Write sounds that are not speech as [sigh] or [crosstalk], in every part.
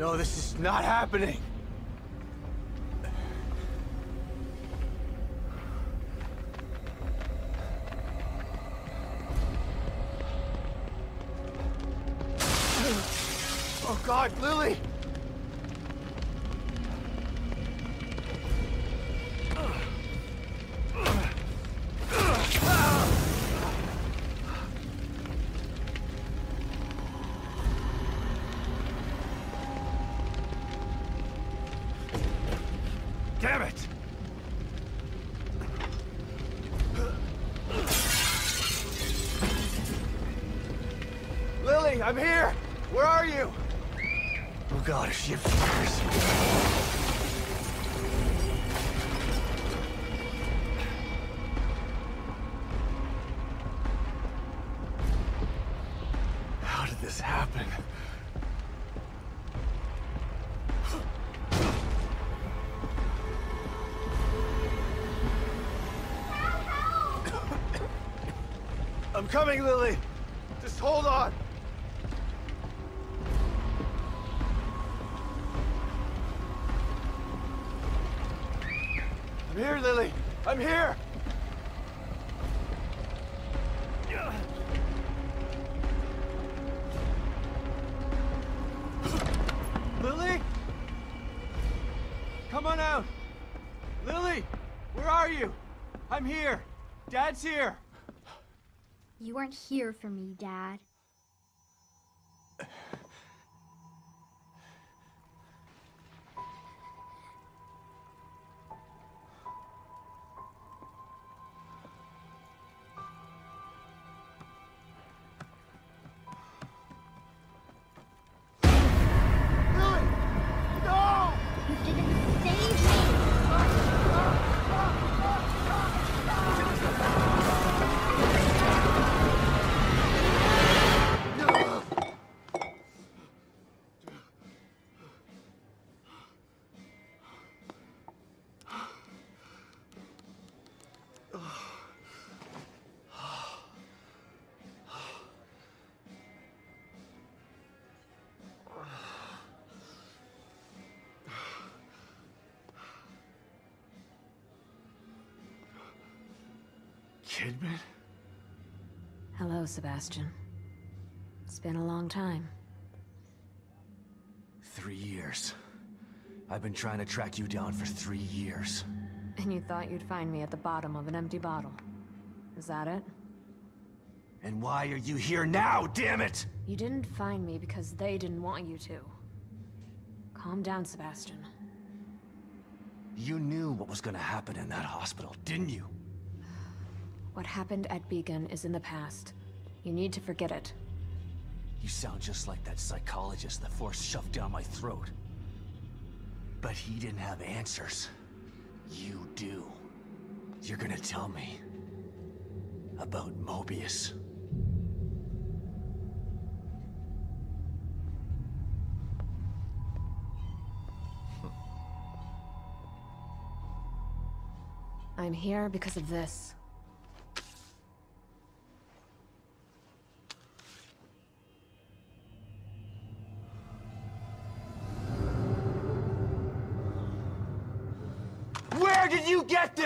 No, this is not happening. Oh God, Lily! Lily, I'm here! Where are you? Oh god, if she appears. How did this happen? I'm coming, Lily! Just hold on! Here, Lily! I'm here! Lily? Come on out! Lily! Where are you? I'm here! Dad's here! You weren't here for me, Dad. Kidman? Hello, Sebastian. It's been a long time. Three years. I've been trying to track you down for three years. And you thought you'd find me at the bottom of an empty bottle. Is that it? And why are you here now, damn it? You didn't find me because they didn't want you to. Calm down, Sebastian. You knew what was gonna happen in that hospital, didn't you? What happened at Beacon is in the past. You need to forget it. You sound just like that psychologist the Force shoved down my throat. But he didn't have answers. You do. You're gonna tell me about Mobius. I'm here because of this.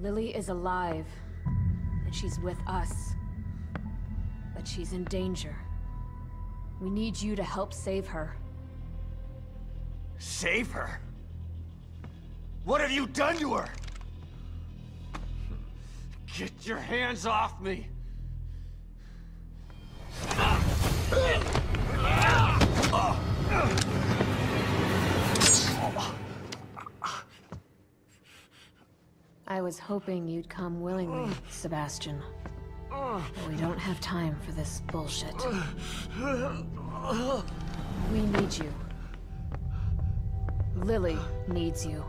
Lily is alive, and she's with us. But she's in danger. We need you to help save her. Save her? What have you done to her? Get your hands off me! Ah! Ah! Ah! I was hoping you'd come willingly, Sebastian. But we don't have time for this bullshit. We need you. Lily needs you.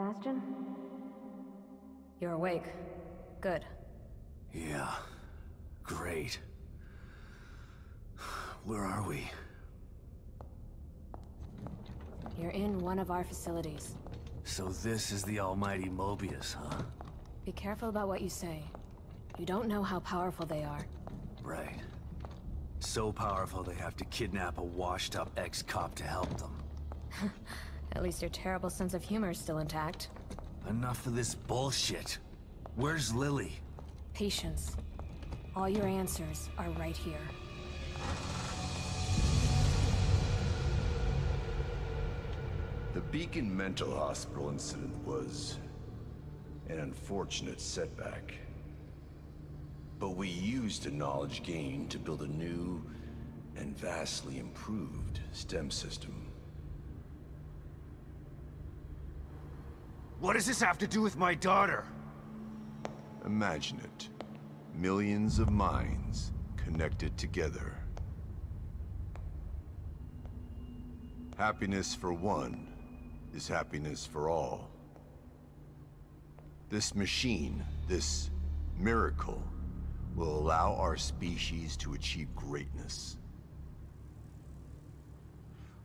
Sebastian? You're awake. Good. Yeah. Great. Where are we? You're in one of our facilities. So this is the almighty Mobius, huh? Be careful about what you say. You don't know how powerful they are. Right. So powerful they have to kidnap a washed-up ex-cop to help them. [laughs] At least your terrible sense of humor is still intact. Enough of this bullshit. Where's Lily? Patience. All your answers are right here. The Beacon Mental Hospital incident was an unfortunate setback. But we used the knowledge gained to build a new and vastly improved STEM system. What does this have to do with my daughter? Imagine it. Millions of minds connected together. Happiness for one is happiness for all. This machine, this miracle, will allow our species to achieve greatness.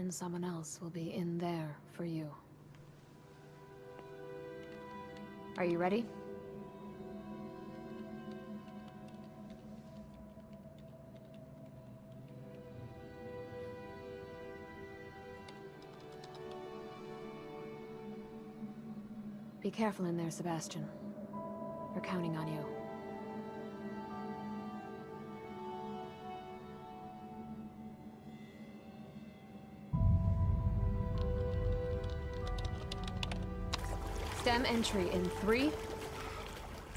And someone else will be in there for you. Are you ready? Be careful in there, Sebastian. We're counting on you. Stem entry in three,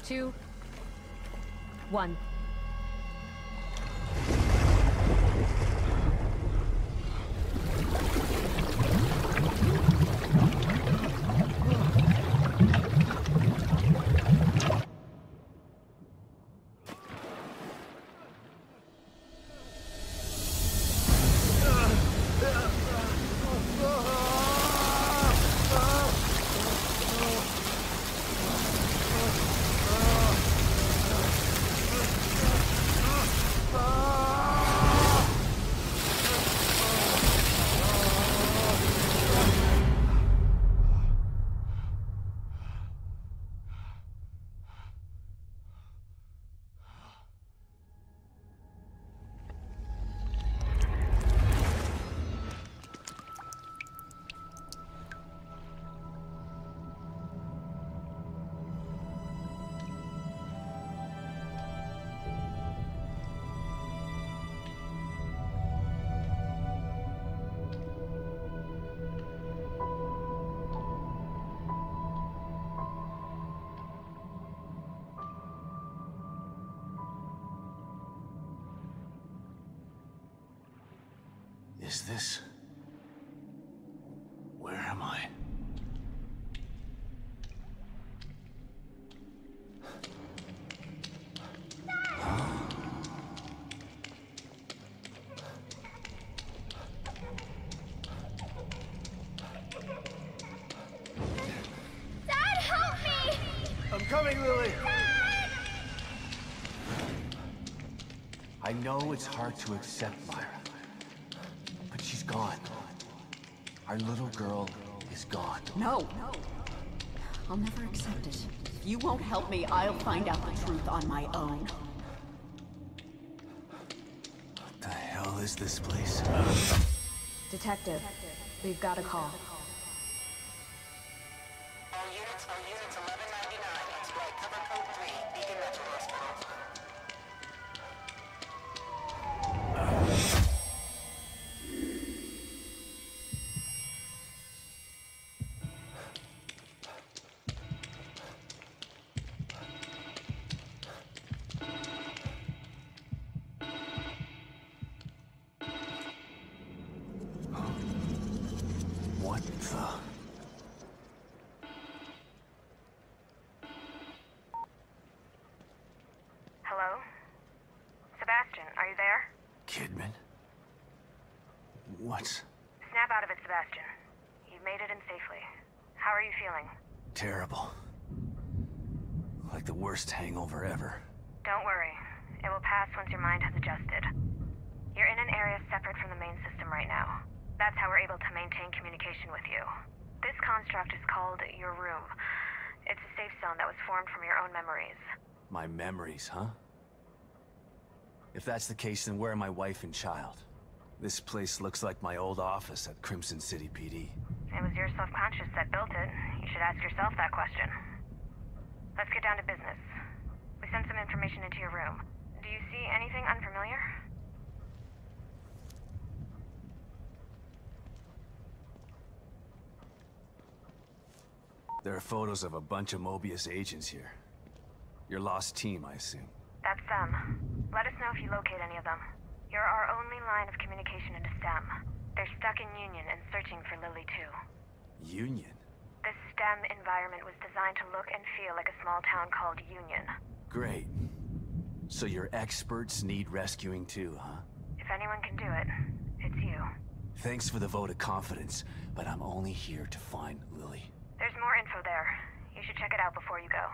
two, one. Is this... Where am I? Dad, help me! I'm coming, Lily! I know it's hard to accept, Myra. Our little girl is gone. No, I'll never accept it. if you won't help me, I'll find out the truth on my own. What the hell is this place? Detective, we've got a call. All units, all units Snap out of it, Sebastian. You've made it in safely. How are you feeling? terrible. Like the worst hangover ever. Don't worry. It will pass once your mind has adjusted. You're in an area separate from the main system right now. That's how we're able to maintain communication with you. This construct is called your room. It's a safe zone that was formed from your own memories. My memories, huh? If that's the case, then where are my wife and child? This place looks like my old office at Krimson City PD. It was your self-conscious that built it. You should ask yourself that question. Let's get down to business. We sent some information into your room. Do you see anything unfamiliar? There are photos of a bunch of Mobius agents here. Your lost team, I assume. That's them. Let us know if you locate any of them. You're our only line of communication into STEM. They're stuck in Union and searching for Lily too. Union? This STEM environment was designed to look and feel like a small town called Union. Great. So your experts need rescuing too, huh? If anyone can do it, it's you. Thanks for the vote of confidence, but I'm only here to find Lily. There's more info there. You should check it out before you go.